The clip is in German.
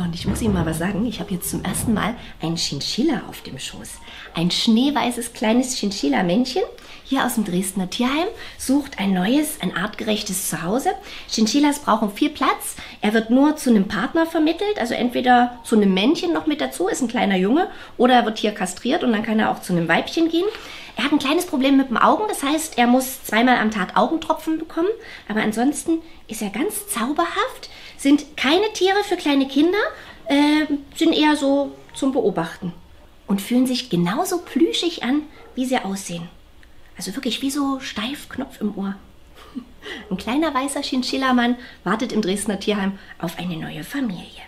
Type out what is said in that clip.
Ja, und ich muss Ihnen mal was sagen. Ich habe jetzt zum ersten Mal einen Chinchilla auf dem Schoß. Ein schneeweißes kleines Chinchilla-Männchen hier aus dem Dresdner Tierheim sucht ein neues, ein artgerechtes Zuhause. Chinchillas brauchen viel Platz. Er wird nur zu einem Partner vermittelt, also entweder zu einem Männchen noch mit dazu, ist ein kleiner Junge, oder er wird hier kastriert und dann kann er auch zu einem Weibchen gehen. Er hat ein kleines Problem mit dem Augen, das heißt, er muss zweimal am Tag Augentropfen bekommen, aber ansonsten ist er ganz zauberhaft sind keine Tiere für kleine Kinder, äh, sind eher so zum Beobachten und fühlen sich genauso plüschig an, wie sie aussehen. Also wirklich wie so Steifknopf im Ohr. Ein kleiner weißer Chinchilla-Mann wartet im Dresdner Tierheim auf eine neue Familie.